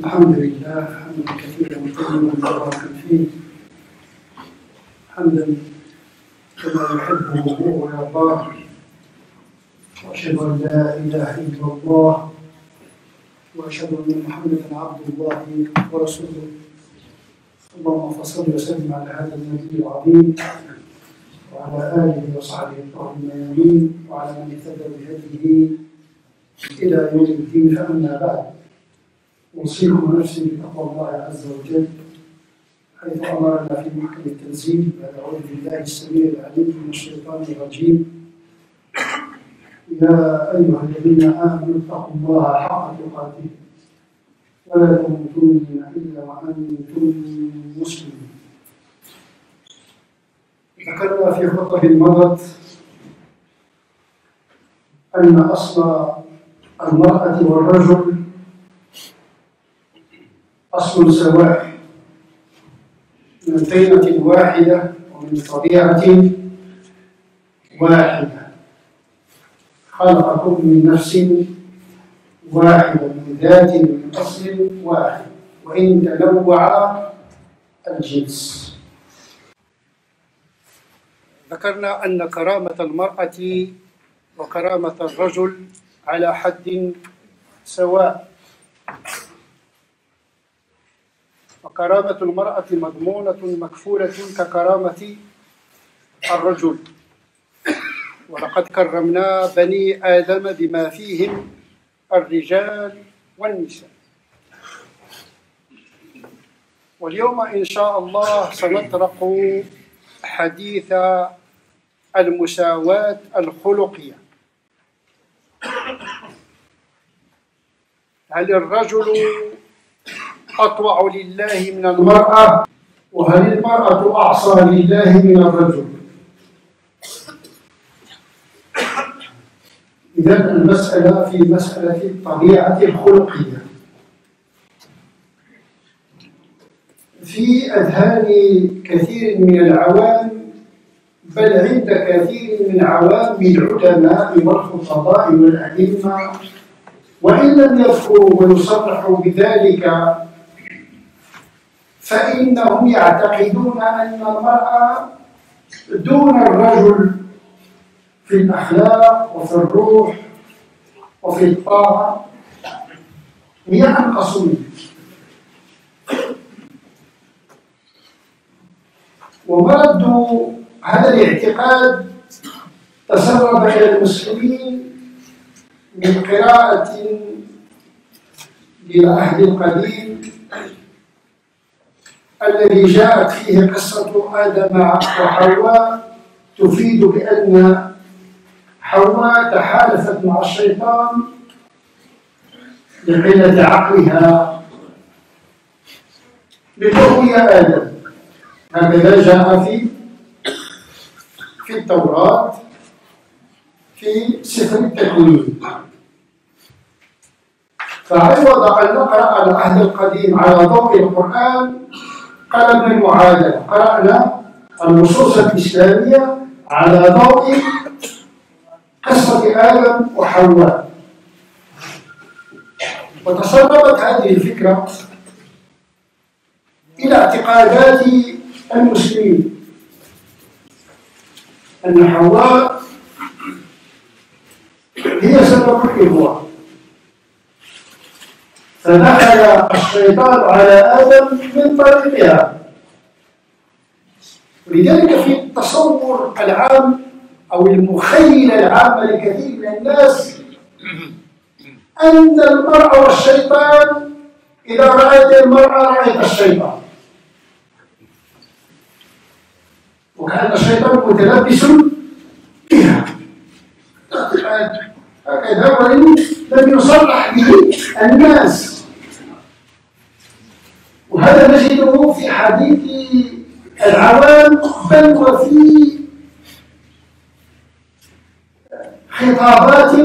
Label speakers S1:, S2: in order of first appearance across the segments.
S1: الحمد لله حمدا كثيرا طيبا مباركا فيه. حمدا كما يحبه ويرضاه. وأشهد أن لا إله إلا الله. وأشهد أن محمدا عبد الله ورسوله. اللهم فصل وسلم على هذا النبي العظيم. وعلى آله وصحبه الطاهرين وعلى من اهتدى بهديه إلى يوم الدين فأما بعد. أوصيكم ونفسي بتقوى الله عز وجل. حيث أمرنا في محكم التنزيل بعد أعوذ بالله السميع العليم من الشيطان الرجيم. يا أيها الذين آمنوا اتقوا الله حق تقاته. ولا تموتن إلا وأنتم مسلمون. ذكرنا في خطبة مضت أن أصل المرأة والرجل أصل سواء من طينة واحدة ومن طبيعة واحدة. خلقكم من نفس واحدة من ذات من أصل واحد. وإن تنوع الجنس. ذكرنا أن كرامة المرأة وكرامة الرجل على حد سواء. وكرامة المرأة مضمونة مكفولة ككرامة الرجل. ولقد كرمنا بني آدم بما فيهم الرجال والنساء. واليوم إن شاء الله سنطرق حديث المساواة الخلقية. هل الرجل أطوع لله من المرأة وهل المرأة أعصى لله من الرجل؟ إذا المسألة في مسألة الطبيعة الخلقية. في أذهان كثير من العوام بل عند كثير من عوام العلماء والخطباء والأئمة وإن لم يذكروا ويصرحوا بذلك فإنهم يعتقدون أن المرأة دون الرجل في الأخلاق وفي الروح وفي الطاعة. هي أنقص منه ومرد هذا الاعتقاد تسرب إلى المسلمين من قراءة للعهد القديم الذي جاءت فيه قصة آدم وحواء تفيد بأن حواء تحالفت مع الشيطان لقلة عقلها. لتغوي آدم هكذا جاء في في التوراة في سفر التكوين. فعوض أن نقرأ العهد القديم على ضوء القرآن قلبنا المعادلة قرأنا النصوص الإسلامية على ضوء قصة آدم وحواء. وتسربت هذه الفكرة إلى اعتقادات المسلمين أن حواء هي سبب الإغواء فدخل الشيطان على آدم من طريقها. ولذلك في التصور العام أو المخيلة العامة لكثير من الناس أن المرأة والشيطان إذا رأيت المرأة رأيت الشيطان. وكأن الشيطان متلبس بها. هكذا وإن لم يصرح به الناس. وهذا نجده في حديث العوام بل وفي خطابات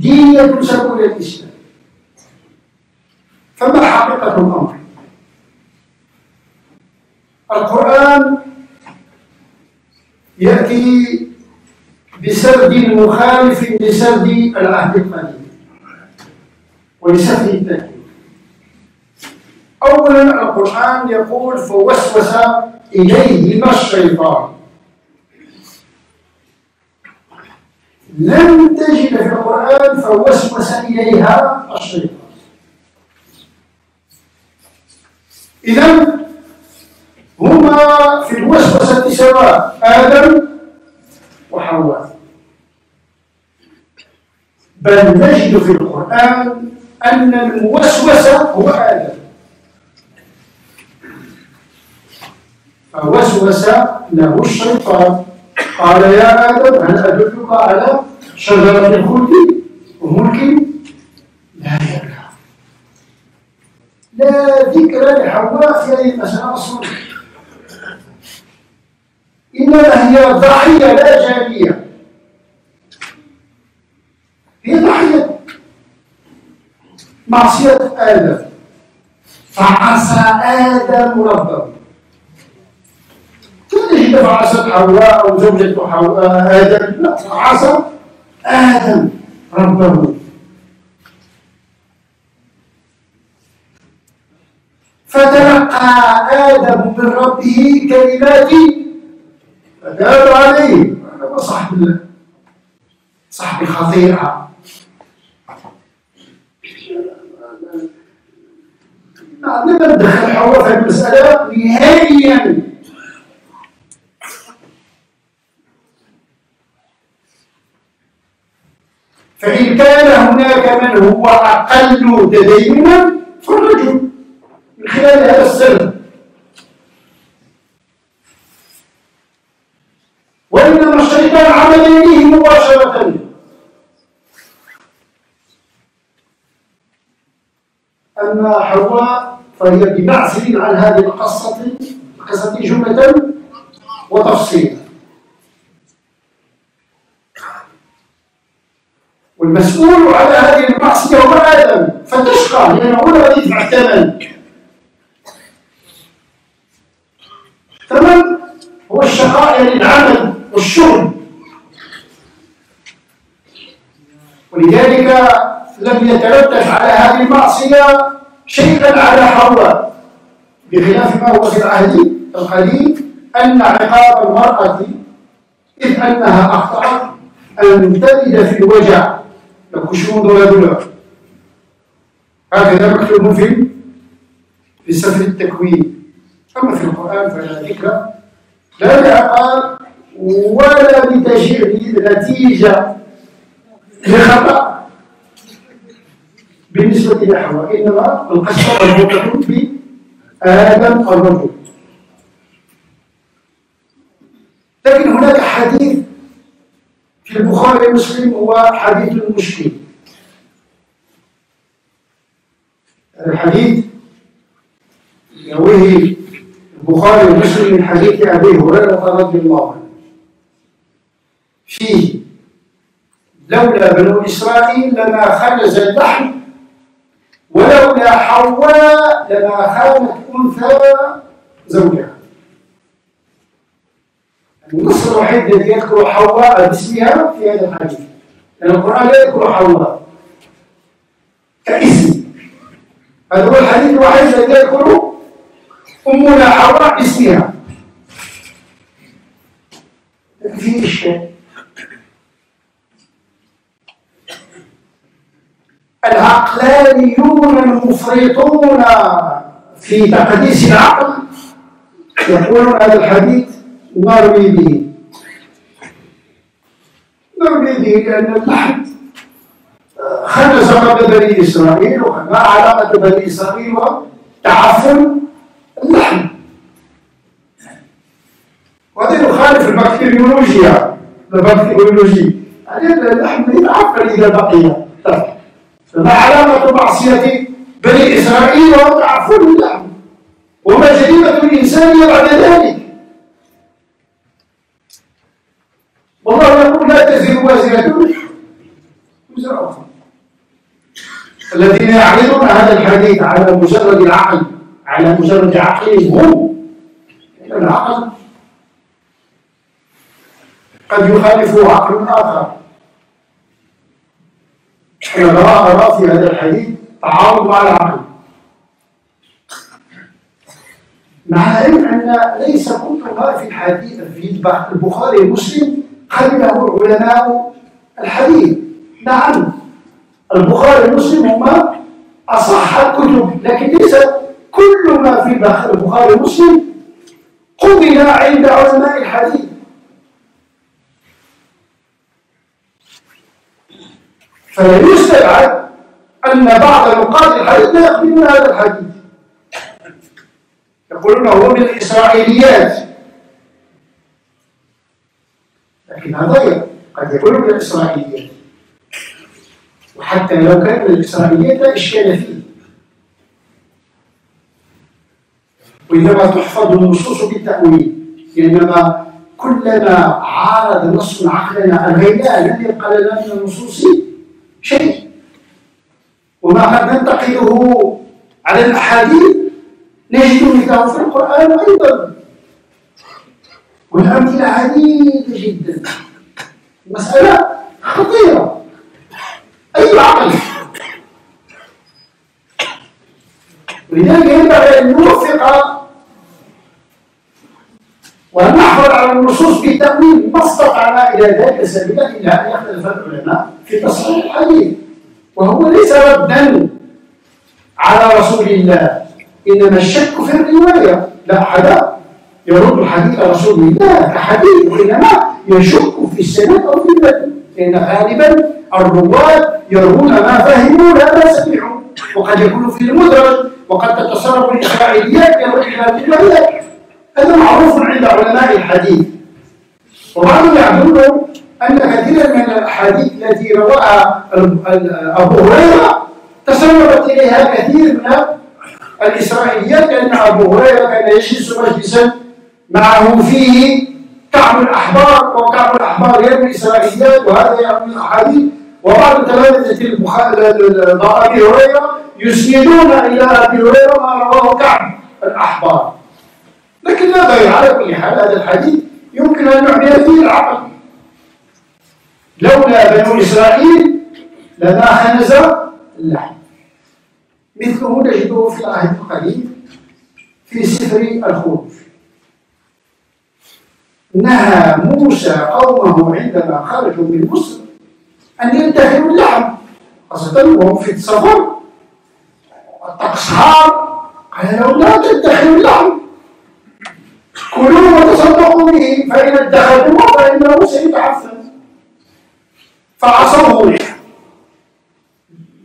S1: دينية تسمى الإسلام فما حقيقة الأمر؟ القرآن يأتي بسرد مخالف لسرد العهد القديم ولسرد التكليف أولا القرآن يقول فوسوس إليهما الشيطان. لم تجد في القرآن فوسوس إليها الشيطان. إذا هما في الوسوسة سواء آدم وحواء. بل نجد في القرآن أن الموسوس هو آدم. فوسوس له الشيطان. قال يا آدم هل أدلك على شجرة الخلد؟ وملك لا يبلى لا ذكر لحواء في هذه المسألة أصلا. إنما هي ضحية لا جانية هي ضحية. معصية آدم. فعصى آدم ربه. تجد فعصت حواء أو زوجة حواء آدم. لا فعصى آدم ربه. فتلقى آدم من ربه كلمات فتاب عليه. هذا صاحب صاحب خطيئة لم ندخل حواء في المسألة نهائيا. فإن كان هناك من هو أقل تدينا فالرجل من خلال هذا السر وإنما الشيطان عمل إليه مباشرة. أما حواء فهي بمعزل عن هذه القصة القصة جملة وتفصيلا والمسؤول على هذه المعصية هو آدم فتشقى لأنه هو الذي يدفع الثمن الثمن هو الشقاء يعني العمل والشغل. ولذلك لم يترتب على هذه المعصية شيئا على حواء بخلاف ما هو في العهد القديم أن عقاب المرأة إذ أنها أخطأت أن تلد في الوجع. يخشون دولة. هكذا مكتوب في في سفر التكوين. أما في القرآن فلا ذكر لا لعقاب ولا نتيجة لخطأ. بالنسبة لحواء إنما القصة مربوطة بآدم الرجل لكن هناك حديث في البخاري ومسلم هو حديث مشكل الحديث يرويه البخاري ومسلم من حديث أبي هريرة رضي الله عنه. فيه لولا بنو إسرائيل لما خلز اللحم ولولا حواء لما خانت أنثى زوجها. النص الوحيد الذي يذكر حواء باسمها في هذا الحديث. لأن القرآن لا يذكر حواء. كاسم. هذا هو الحديث الوحيد الذي يذكر أمنا حواء باسمها. في إشكال. العقلانيون المفرطون في تقديس العقل يقولون هذا الحديث نروي به نروي به لأن اللحم خلص قبل بني إسرائيل وما علاقة بني إسرائيل وتعفن اللحم. وهذا يخالف البكتيريولوجيا البكتيريولوجي. يعني اللحم يتعفن إذا بقي. فما علاقة معصية بني إسرائيل وتعفن اللحم. وما جريمة الإنسان بعد ذلك. والله يقول لا تزر وازرة. وزر أخرى الذين يعرضون هذا الحديث على مجرد العقل على مجرد عقلهم هم العقل. قد يخالفه عقل آخر. أنا أرى في هذا الحديث تعارض مع العقل. مع العلم أن ليس كل ما في الحديث في البخاري ومسلم قبله علماء الحديث. نعم البخاري ومسلم هما أصح الكتب لكن ليس كل ما في البخاري ومسلم قبل عند علماء الحديث. فلا يستبعد أن بعض نقاد الحديث لا يقبلون هذا الحديث. يقولون هو من الإسرائيليات. لكن هذا قد يكون من الإسرائيليات وحتى لو كان من الإسرائيليات لا إشكال فيه. وإنما تحفظ النصوص بالتأويل. لأنما كلما عارض نص عقلنا الغيباء لم يبقى لنا من النصوص شيء. وما قد ننتقله على الأحاديث نجد مثله في القرآن أيضا. والأمثلة عديدة جدا. مسألة خطيرة. أي عقل؟ ولذلك ينبغي أن نوفق وأن نحفظ على النصوص بالتأويل ما استطعنا إلى ذلك سبيلا إلا أن يختلف العلماء في تصحيح الحديث. وهو ليس ردا على رسول الله. إنما الشك في الرواية. لا أحد يرد حديث رسول الله كحديث وإنما يشك في السند أو في البدن لأن غالبا الرواة يروون ما فهموا لا ما سمعوا. وقد يكون في المدرج وقد تتصرف الإسرائيليات إلى الروايات هذا معروف عند علماء الحديث. وبعضهم يعلمون أن كثيرا من الأحاديث التي رواها أبو هريرة تسربت إليها كثير من الإسرائيليات لأن أبو هريرة كان يجلس مجلسا معه فيه كعب الأحبار وكعب الأحبار يروي الإسرائيليات وهذا يروي الأحاديث. وبعض تلامذة أبي هريرة يسندون إلى أبي هريرة ما رواه كعب الأحبار. لكن لا غير على كل حال هذا الحديث؟ يمكن أن نعمل فيه العقل. لولا بنو إسرائيل لما خنز اللحم مثله نجده في العهد القديم في سفر الخروج. نهى موسى قومه عندما خرجوا من مصر أن ينتهروا اللحم خاصة وهم في السفر الطقس حار قال لهم لا تدخروا اللحم كلوا وتصدقوا به فإن ادخرتموه فإنه سيتعفن. فعصوه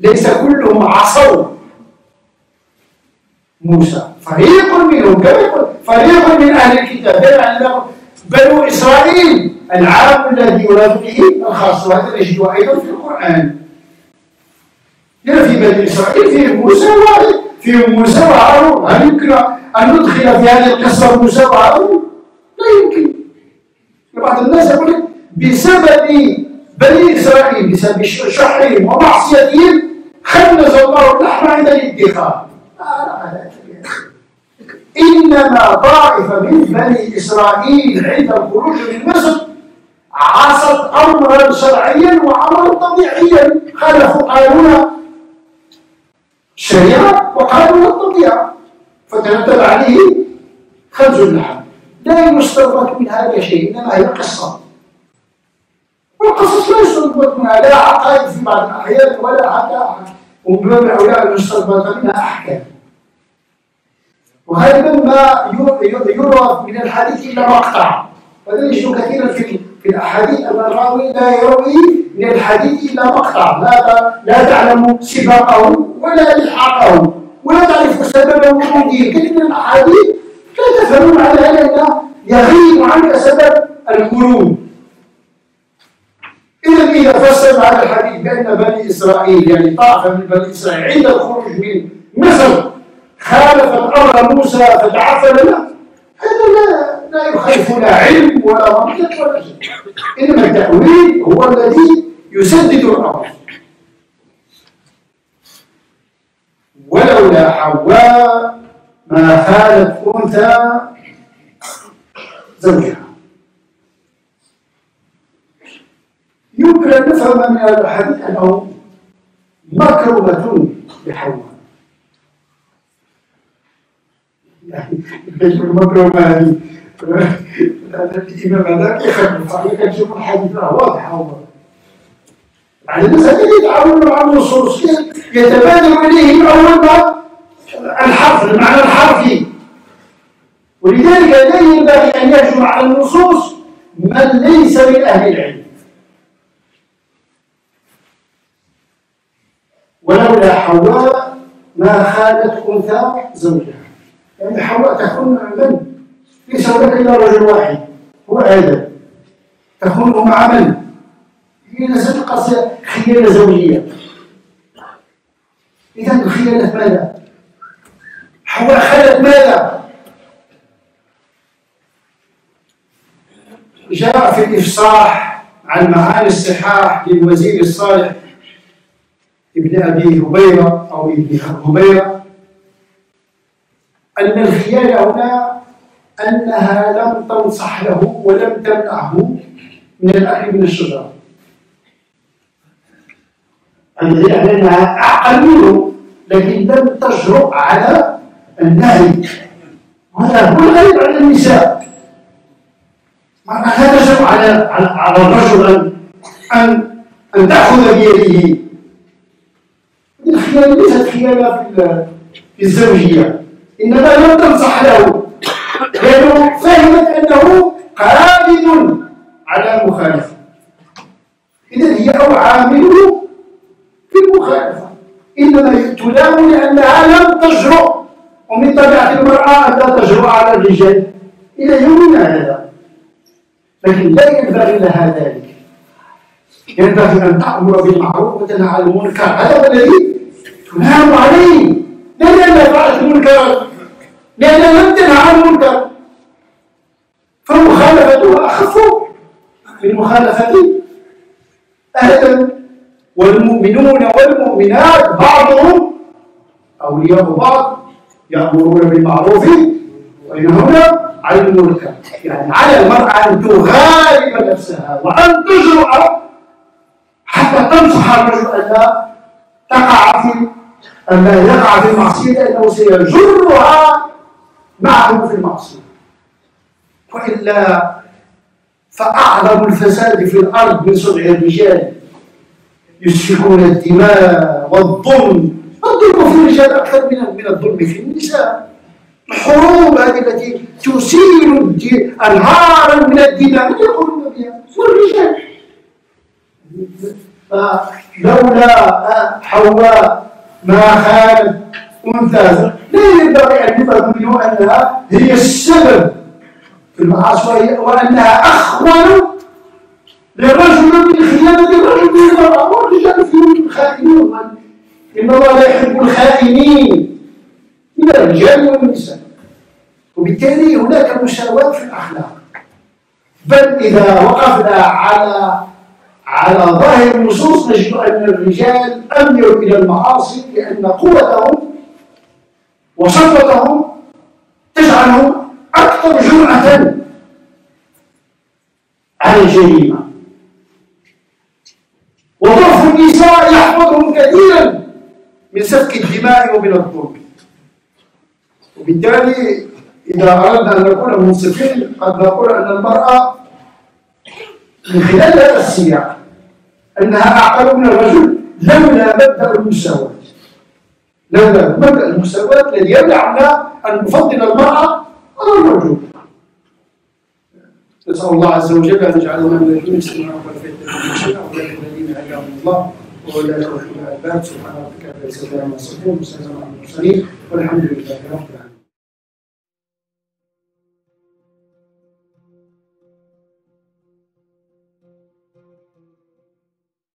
S1: ليس كلهم عصوا. موسى فريق منهم كما فريق من أهل الكتاب يعني بنو إسرائيل العام الذي يراد به الخاص وهذا نجده أيضا في القرآن. هنا في بني إسرائيل فيه موسى واحد فيه موسى وهارون هل يمكن أن ندخل في هذه القصة موسى وهارون؟ لا يمكن. بعض الناس يقول لك بسبب بني إسرائيل بسبب شحهم ومعصيتهم خنز الله اللحم عند الادخار إنما طائفة من بني إسرائيل عند الخروج من مصر. عصت أمرا شرعيا وأمرا طبيعيا. خالفوا قانون الشريعة وقانون الطبيعة. فترتب عليه خنز اللحم. لا يستفاد من هذا شيء إنما هي قصة. والقصص لا يستنبط منها. لا عقائد في بعض الأحيان ولا حتى وباب الأولى المستنبط منها أحكام. وغالبا ما يروى من الحديث إلا مقطع. يجد كثيرا في في الأحاديث أن الراوي لا يروي من الحديث إلا مقطع. لا لا تعلم سباقه ولا إلحاقه ولا تعرف سبب وروده كثير من الأحاديث لا تفهمون على لأن يغيب عنك سبب الورود إذا إذا فسر هذا الحديث بأن بني إسرائيل يعني طائفة من بني إسرائيل عند الخروج من مصر خالفت أمر موسى فتعفن له هذا لا لا يخالف لا علم ولا منطق ولا شيء. إنما التأويل هو الذي يسدد الأمر. ولولا حواء ما خالت أنثى زوجها. يمكن أن نفهم من هذا الحديث أنه مكرمة بحواء كنشوف المكرمة هذه الإمام هذاك يخدم كنشوف الحديث راه واضح هو يعني الناس هذول يتعاملوا مع النصوص يتبادر أول ما الحرف المعنى الحرفي ولذلك لا ينبغي أن يجمع النصوص من ليس من أهل العلم ولولا حواء ما خالت أنثى زوجها. يعني حواء تكون من؟ ليس هناك إلا رجل واحد هو آدم تكون مع من؟ هي لازم تبقى خيانة زوجية إذا الخيانة ماذا؟ حواء خالت ماذا؟ جاء في الإفصاح عن معاني الصحاح للوزير الصالح ابن أبي هبيرة أو ابن هبيرة أن الخيانة هنا أنها لم تنصح له ولم تمنعه من الأكل من الشجرة. يعني أنها أعقل منه لكن لم تجرؤ على النهي. وهذا هو الغالب على النساء؟ لا تجرؤ على على الرجل أن أن تأخذ بيده. الخيانة ليست خيانة في الزوجية. إنما لم تنصح له لأنه فهمت أنه قادر على المخالفة إذا هي أوعى منه في المخالفة. إنما تلام لأنها لم تجرؤ. ومن طبيعة المرأة أن لا تجرؤ على الرجال. إلى يومنا هذا. لكن لا ينبغي لها ذلك. ينبغي أن تأمر بالمعروف وتنهى عن المنكر. هذا الذي تنام عليه. من مخالفة آدم والمؤمنون والمؤمنات بعضهم أولياء بعض يأمرون بالمعروف وينهون عن المنكر. يعني على المرأة أن تغالب نفسها وأن تجرؤ حتى تنصح الرجل أن لا تقع في أن لا يقع في المعصية لأنه سيجرها معه في المعصية. وإلا فأعظم الفساد في الأرض من صنع الرجال. يسفكون الدماء والظلم. الظلم في الرجال أكثر من من الظلم في النساء. الحروب هذه التي تسيل أنهارا من الدماء. من يقولون بها والرجال فلولا حواء ما خانت أنثى. لا ينبغي أن يفهم منه أنها هي السبب. في المعاصي وأنها أخون للرجل من خيانة الرجل من المرأة والرجال فيهم الخائنين. إن الله لا يحب الخائنين من الرجال والنساء. وبالتالي هناك مساواة في الأخلاق. بل إذا وقفنا على على ظاهر النصوص نجد أن الرجال أميلوا إلى المعاصي لأن قوتهم وصفتهم تجعلهم أكثر جرأة على الجريمة. وضعف النساء يحفظهم كثيرا من سفك الدماء ومن الظلم وبالتالي إذا أردنا أن نكون منصفين قد نقول أن المرأة من خلال هذا السياق أنها أعقل من الرجل لولا مبدأ المساواة. لولا مبدأ المساواة الذي يمنعنا أن نفضل المرأة على الرجل نسأل الله عز وجل أن يجعلنا من الذين يستمعون القول الذين هداهم الله. وأولئك هم الألباب سبحان ربك رب العزة عما يصفون وسلام على المرسلين. والحمد لله رب العالمين.